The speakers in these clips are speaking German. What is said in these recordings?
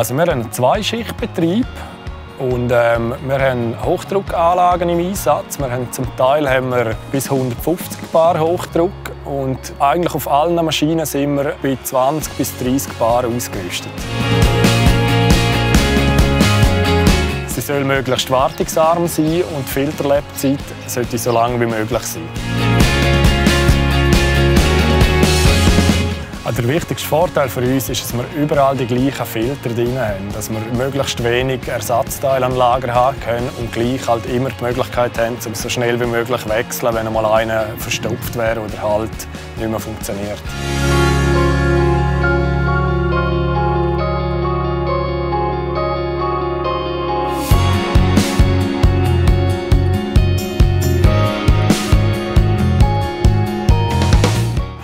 Also wir haben einen Zweischichtbetrieb und ähm, wir haben Hochdruckanlagen im Einsatz. Wir haben zum Teil haben wir bis 150 Bar Hochdruck und eigentlich auf allen Maschinen sind wir bei 20 bis 30 Bar ausgerüstet. Sie soll möglichst wartungsarm sein und die Filterlebzeit sollte so lange wie möglich sein. Der wichtigste Vorteil für uns ist, dass wir überall die gleichen Filter drin haben, dass wir möglichst wenig Ersatzteile am Lager haben können und gleich halt immer die Möglichkeit haben, um so schnell wie möglich zu wechseln, wenn einmal einer verstopft wäre oder halt nicht mehr funktioniert.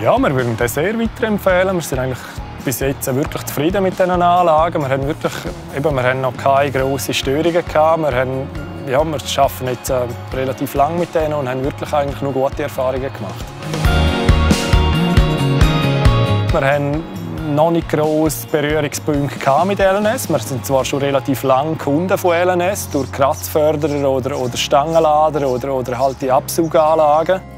Ja, wir würden den sehr weiterempfehlen. Wir sind eigentlich bis jetzt wirklich zufrieden mit diesen Anlagen. Wir haben, wirklich, eben, wir haben noch keine grossen Störungen gehabt. Wir, haben, ja, wir arbeiten jetzt äh, relativ lange mit denen und haben wirklich eigentlich nur gute Erfahrungen gemacht. Wir haben noch nicht grosse Berührungspunkte mit LNS. Wir sind zwar schon relativ lange Kunden von LNS durch Kratzförderer oder, oder Stangenlader oder, oder halt die Absuganlagen.